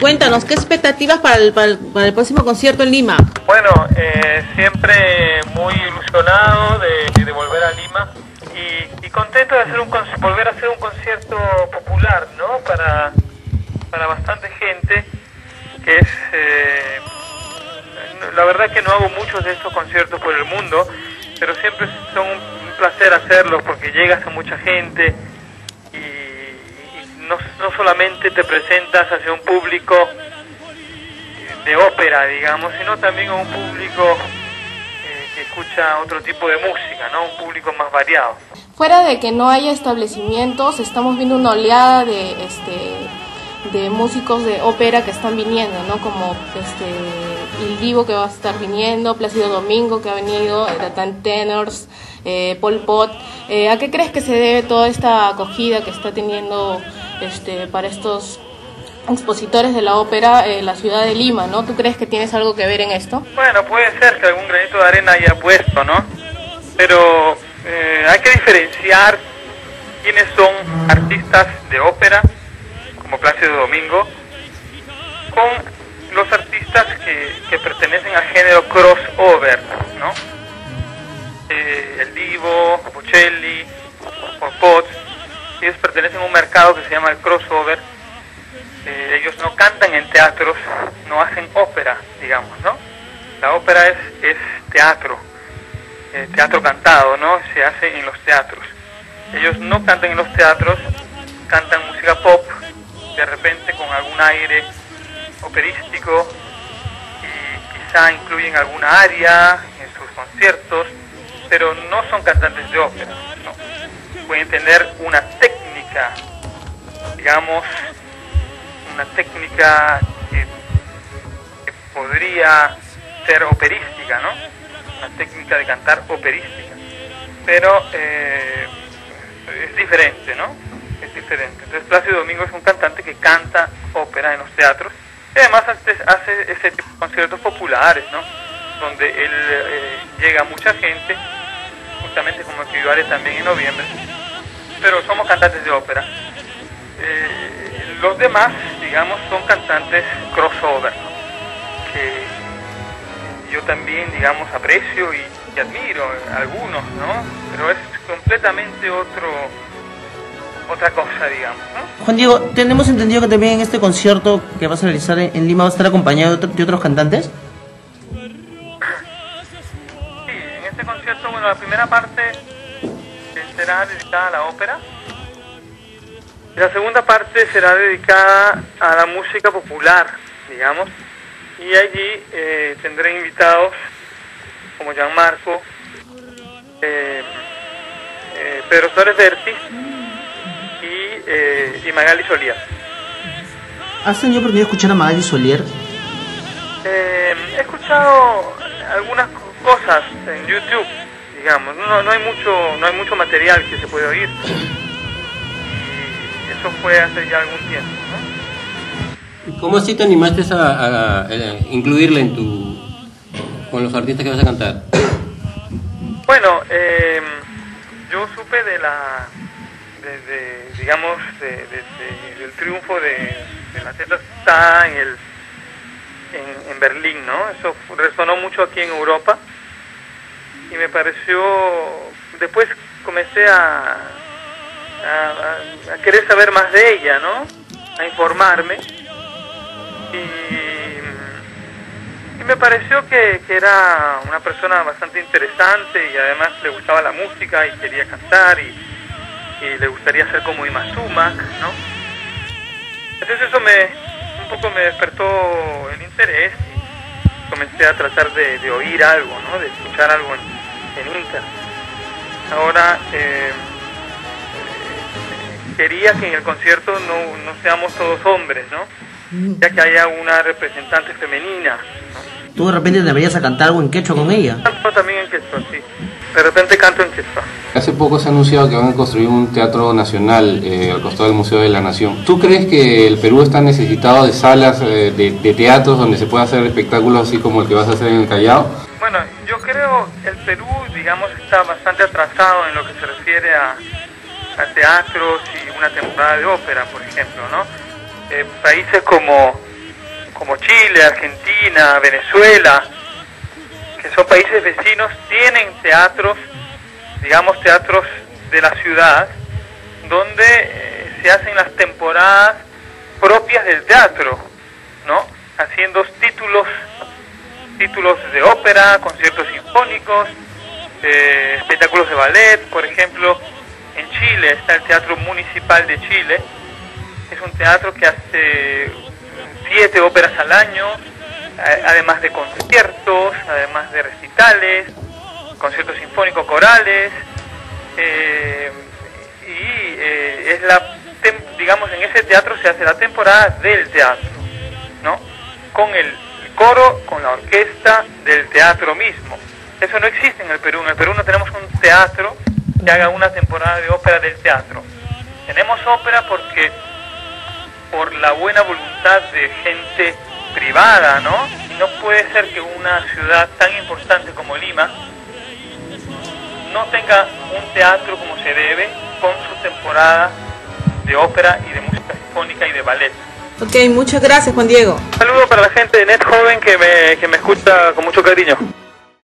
Cuéntanos, ¿qué expectativas para el, para el, para el próximo concierto en Lima? Bueno, eh, siempre muy ilusionado de, volver a Lima y, contento de hacer un volver a hacer un concierto popular, ¿no? Para, para bastante gente, que es... eh, la verdad que no hago muchos de estos conciertos por el mundo, pero siempre son un, placer hacerlos porque llegas a mucha gente no, no solamente te presentas hacia un público de ópera, digamos, sino también a un público eh, que escucha otro tipo de música, ¿no? Un público más variado. Fuera de que no haya establecimientos, estamos viendo una oleada de este de músicos de ópera que están viniendo, ¿no? Como este Il Divo que va a estar viniendo, Plácido Domingo que ha venido, Datan Tenors, eh, Pol Pot. Eh, ¿A qué crees que se debe toda esta acogida que está teniendo este para estos expositores de la ópera en la ciudad de Lima, ¿no? ¿Tú crees que tienes algo que ver en esto? Bueno, puede ser que algún granito de arena haya puesto, ¿no? Pero eh, hay que diferenciar quiénes son artistas de ópera, como Plácido Domingo, con los artistas que, pertenecen al género crossover, ¿no? Eh, el Divo, Bocelli, Pol ellos pertenecen a un mercado que se llama el crossover. Eh, ellos no cantan en teatros, no hacen ópera, digamos, ¿no? La ópera es, es teatro, eh, teatro cantado, ¿no? Se hace en los teatros. Ellos no cantan en los teatros, cantan música pop, de repente con algún aire operístico y quizá incluyen alguna aria en sus conciertos, pero no son cantantes de ópera, ¿no? Pueden tener una técnica, digamos, una técnica que, podría ser operística, ¿no? Una técnica de cantar operística. Pero eh, es diferente, ¿no? Es diferente. Entonces Plácido Domingo es un cantante que canta ópera en los teatros y además hace, ese tipo de conciertos populares, ¿no? Donde él eh, llega a mucha gente, justamente como yo haré también en noviembre. Pero somos cantantes de ópera. Eh, los demás, digamos, son cantantes crossover, ¿no? que yo también, digamos, aprecio y, y admiro algunos, ¿no? Pero es completamente otro otra cosa, digamos, ¿no? Juan Diego, tenemos entendido que también en este concierto que vas a realizar en Lima va a estar acompañado de, otro- de otros cantantes. Sí, en este concierto, bueno, la primera parte será dedicada a la ópera. La segunda parte será dedicada a la música popular, digamos. Y allí eh, tendré invitados como Gianmarco, eh, eh, Pedro Suárez Berti y, eh, y Magali Solía. ¿Has tenido oportunidad de escuchar a Magali Solier? Eh, he escuchado algunas co- cosas en YouTube, digamos. No, no hay mucho, no hay mucho material que se puede oír. Y eso fue hace ya algún tiempo, ¿no? ¿Cómo así te animaste a, a- a incluirla en tu con los artistas que vas a cantar? Bueno, eh, yo supe de la, de, de, digamos, de, de- de- del triunfo de, la está en el, en, en Berlín, ¿no? Eso resonó mucho aquí en Europa y me pareció, después comencé a, a, querer saber más de ella, ¿no? A informarme y, me pareció que, que era una persona bastante interesante y además le gustaba la música y quería cantar y, y le gustaría ser como Imazuma, ¿no? Entonces eso me, un poco me despertó el interés comencé a tratar de, de oír algo, ¿no? De escuchar algo en, en internet. Ahora, eh, eh, quería que en el concierto no, no seamos todos hombres, ¿no? Ya que haya una representante femenina, ¿no? Tú de repente deberías a cantar algo en quechua con ella. Canto también en quechua, sí. De repente canto en quechua. Hace poco se ha anunciado que van a construir un teatro nacional eh, al costado del Museo de la Nación. ¿Tú crees que el Perú está necesitado de salas eh, de, de teatros donde se pueda hacer espectáculos así como el que vas a hacer en el Callao? Bueno, yo creo que el Perú, digamos, está bastante atrasado en lo que se refiere a, a teatros y una temporada de ópera, por ejemplo, ¿no? Eh, países como como Chile, Argentina, Venezuela, son países vecinos, tienen teatros, digamos teatros de la ciudad, donde eh, se hacen las temporadas propias del teatro, ¿no? Haciendo títulos, títulos de ópera, conciertos sinfónicos, eh, espectáculos de ballet, por ejemplo, en Chile está el Teatro Municipal de Chile, es un teatro que hace siete óperas al año, además de conciertos, además de recitales, conciertos sinfónicos corales, eh, y eh, es la, digamos, en ese teatro se hace la temporada del teatro, ¿no? Con el coro, con la orquesta del teatro mismo. Eso no existe en el Perú. En el Perú no tenemos un teatro que haga una temporada de ópera del teatro. Tenemos ópera porque por la buena voluntad de gente privada, ¿no? Y no puede ser que una ciudad tan importante como Lima no tenga un teatro como se debe con su temporada de ópera y de música sinfónica y de ballet. Ok, muchas gracias Juan Diego. Un saludo para la gente de Net Joven que me, que me escucha con mucho cariño.